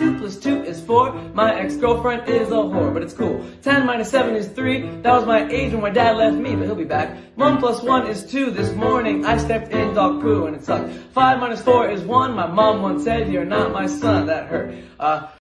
Two plus two is four. My ex-girlfriend is a whore, but it's cool. Ten minus seven is three. That was my age when my dad left me, but he'll be back. One plus one is two. This morning I stepped in dog poo and it sucked. Five minus four is one. My mom once said, you're not my son. That hurt. Uh,